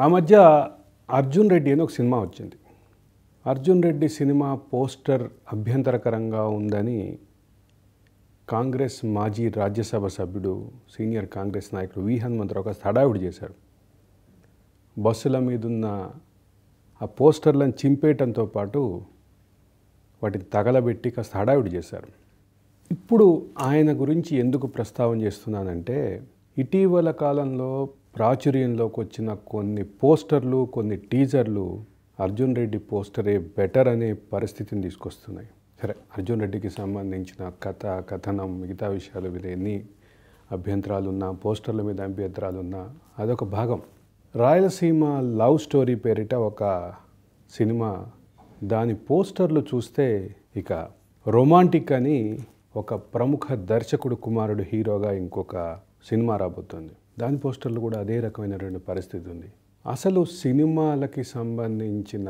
ఆ మధ్య అర్జున్ రెడ్డి అని ఒక సినిమా వచ్చింది. అర్జున్ రెడ్డి సినిమా పోస్టర్ అభ్యంతరకరంగా ఉందని కాంగ్రెస్ మాజీ రాజ్యసభ సభ్యుడు సీనియర్ కాంగ్రెస్ నాయకుడు వి హనుమంతరావు ఒక హడావిడి చేశారు. బస్సుల మీదున్న ఆ పోస్టర్లను చింపేయటంతో పాటు వాటిని తగలబెట్టి కాస్త హడావిడి చేశారు. ఇప్పుడు ఆయన గురించి ఎందుకు ప్రస్తావన చేస్తున్నానంటే ఇటీవల కాలంలో ప్రాచుర్యంలోకి వచ్చిన కొన్ని పోస్టర్లు కొన్ని టీజర్లు అర్జున్ రెడ్డి పోస్టరే బెటర్ అనే పరిస్థితిని తీసుకొస్తున్నాయి. సరే అర్జున్ రెడ్డికి సంబంధించిన కథ కథనం మిగతా విషయాలు మీద ఎన్ని అభ్యంతరాలు ఉన్నా పోస్టర్ల మీద అభ్యంతరాలు ఉన్నా అదొక భాగం. రాయలసీమ లవ్ స్టోరీ పేరిట ఒక సినిమా దాని పోస్టర్లు చూస్తే ఇక రొమాంటిక్ అని ఒక ప్రముఖ దర్శకుడు కుమారుడు హీరోగా ఇంకొక సినిమా రాబోతుంది. దాని పోస్టర్లు కూడా అదే రకమైనటువంటి పరిస్థితి ఉంది. అసలు సినిమాలకి సంబంధించిన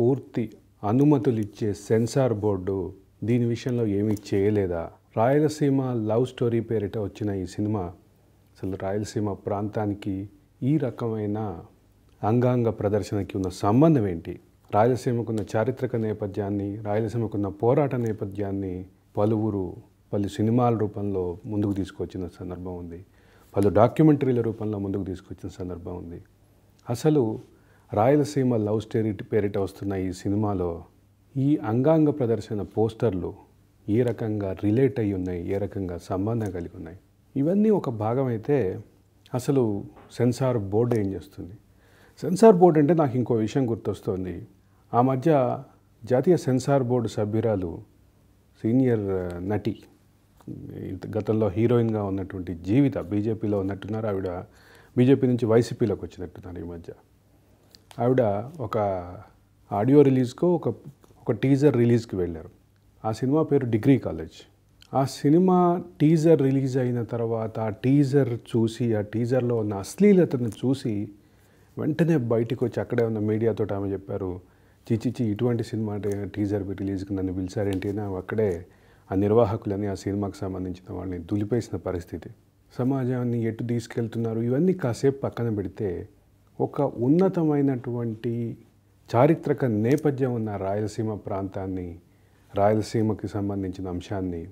పూర్తి అనుమతులు ఇచ్చే సెన్సార్ బోర్డు దీని విషయంలో ఏమీ చేయలేదా? రాయలసీమ లవ్ స్టోరీ పేరిట వచ్చిన ఈ సినిమా అసలు రాయలసీమ ప్రాంతానికి ఈ రకమైన అంగాంగ ప్రదర్శనకి ఉన్న సంబంధం ఏంటి? రాయలసీమకున్న చారిత్రక నేపథ్యాన్ని రాయలసీమకున్న పోరాట నేపథ్యాన్ని పలువురు పలు సినిమాల రూపంలో ముందుకు తీసుకొచ్చిన సందర్భం ఉంది. పలు డాక్యుమెంటరీల రూపంలో ముందుకు తీసుకొచ్చిన సందర్భం ఉంది. అసలు రాయలసీమ లవ్ స్టోరీ పేరిట వస్తున్న ఈ సినిమాలో ఈ అంగాంగ ప్రదర్శన పోస్టర్లు ఏ రకంగా రిలేట్ అయి ఉన్నాయి ఏ రకంగా సంబంధం కలిగి ఉన్నాయి? ఇవన్నీ ఒక భాగం అయితే అసలు సెన్సార్ బోర్డు ఏం చేస్తుంది? సెన్సార్ బోర్డు అంటే నాకు ఇంకో విషయం గుర్తొస్తుంది. ఆ మధ్య జాతీయ సెన్సార్ బోర్డు సభ్యురాలు సీనియర్ నటి గతంలో హీరోయిన్గా ఉన్నటువంటి జీవిత బీజేపీలో ఉన్నట్టున్నారు. ఆవిడ బీజేపీ నుంచి వైసీపీలోకి వచ్చినట్టున్నారు ఈ మధ్య. ఆవిడ ఒక ఆడియో రిలీజ్కు ఒక ఒక టీజర్ రిలీజ్కి వెళ్ళారు. ఆ సినిమా పేరు డిగ్రీ కాలేజ్. ఆ సినిమా టీజర్ రిలీజ్ అయిన తర్వాత ఆ టీజర్ చూసి ఆ టీజర్లో ఉన్న అశ్లీలతను చూసి వెంటనే బయటికి వచ్చి అక్కడే ఉన్న మీడియాతో ఆమె చెప్పారు చిచిచి ఇటువంటి సినిమా టీజర్ రిలీజ్కి నన్ను పిలిచారేంటి? అని అక్కడే ఆ నిర్వాహకులని ఆ సినిమాకు సంబంధించిన వాళ్ళని దులిపేసిన పరిస్థితి. సమాజాన్ని ఎటు తీసుకెళ్తున్నారు? ఇవన్నీ కాసేపు పక్కన పెడితే ఒక ఉన్నతమైనటువంటి చారిత్రక నేపథ్యం ఉన్న రాయలసీమ ప్రాంతాన్ని రాయలసీమకి సంబంధించిన అంశాన్ని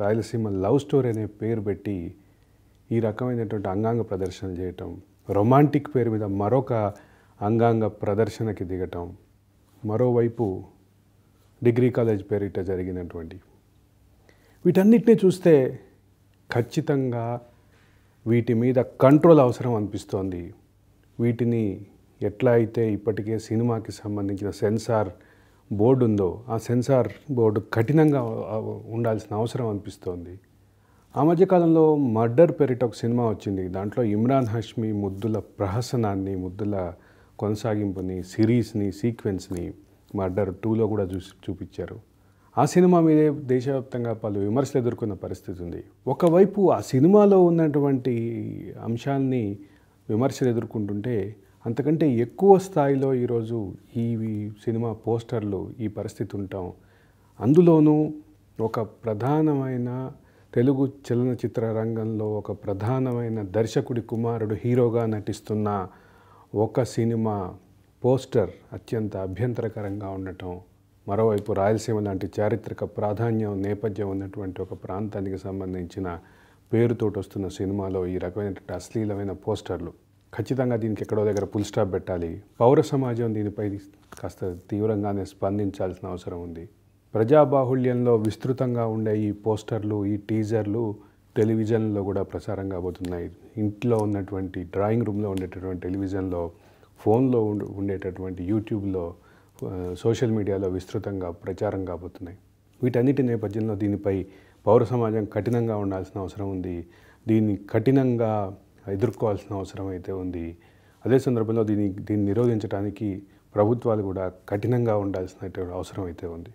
రాయలసీమ లవ్ స్టోరీ అనే పేరు పెట్టి ఈ రకమైనటువంటి అంగాంగ ప్రదర్శన చేయటం రొమాంటిక్ పేరు మీద మరొక అంగాంగ ప్రదర్శనకి దిగటం మరోవైపు డిగ్రీ కాలేజ్ పేరిట జరిగినటువంటి వీటన్నిటిని చూస్తే ఖచ్చితంగా వీటి మీద కంట్రోల్ అవసరం అనిపిస్తోంది. వీటిని ఎట్లా అయితే ఇప్పటికే సినిమాకి సంబంధించిన సెన్సార్ బోర్డు ఉందో ఆ సెన్సార్ బోర్డు కఠినంగా ఉండాల్సిన అవసరం అనిపిస్తోంది. ఆ మధ్యకాలంలో మర్డర్ పేరిట ఒక సినిమా వచ్చింది. దాంట్లో ఇమ్రాన్ హష్మి ముద్దుల ప్రహసనాన్ని ముద్దుల కొనసాగింపుని సిరీస్ని సీక్వెన్స్ని మర్డర్ టూలో కూడా చూసి చూపించారు. ఆ సినిమా మీదే దేశవ్యాప్తంగా పలు విమర్శలు ఎదుర్కొన్న పరిస్థితి ఉంది. ఒకవైపు ఆ సినిమాలో ఉన్నటువంటి అంశాల్ని విమర్శలు ఎదుర్కొంటుంటే అంతకంటే ఎక్కువ స్థాయిలో ఈరోజు ఈ సినిమా పోస్టర్లు ఈ పరిస్థితి ఉంటాం. అందులోనూ ఒక ప్రధానమైన తెలుగు చలనచిత్ర రంగంలో ఒక ప్రధానమైన దర్శకుడి కుమారుడు హీరోగా నటిస్తున్న ఒక సినిమా పోస్టర్ అత్యంత అభ్యంతరకరంగా ఉండటం మరోవైపు రాయలసీమ లాంటి చారిత్రక ప్రాధాన్యం నేపథ్యం ఉన్నటువంటి ఒక ప్రాంతానికి సంబంధించిన పేరుతోటి వస్తున్న సినిమాలో ఈ రకమైనటువంటి అశ్లీలమైన పోస్టర్లు ఖచ్చితంగా దీనికి ఎక్కడో దగ్గర ఫుల్ స్టాప్ పెట్టాలి. పౌర సమాజం దీనిపై కాస్త తీవ్రంగానే స్పందించాల్సిన అవసరం ఉంది. ప్రజాబాహుళ్యంలో విస్తృతంగా ఉండే ఈ పోస్టర్లు ఈ టీజర్లు టెలివిజన్లో కూడా ప్రసారం కాబోతున్నాయి. ఇంట్లో ఉన్నటువంటి డ్రాయింగ్ రూమ్లో ఉండేటటువంటి టెలివిజన్లో ఫోన్లో ఉండేటటువంటి యూట్యూబ్లో సోషల్ మీడియాలో విస్తృతంగా ప్రచారం కాబోతున్నాయి. వీటన్నిటి నేపథ్యంలో దీనిపై పౌర సమాజం కఠినంగా ఉండాల్సిన అవసరం ఉంది. దీన్ని కఠినంగా ఎదుర్కోవాల్సిన అవసరం అయితే ఉంది. అదే సందర్భంలో దీన్ని దీన్ని నిరోధించడానికి ప్రభుత్వాలు కూడా కఠినంగా ఉండాల్సినటువంటి అవసరం అయితే ఉంది.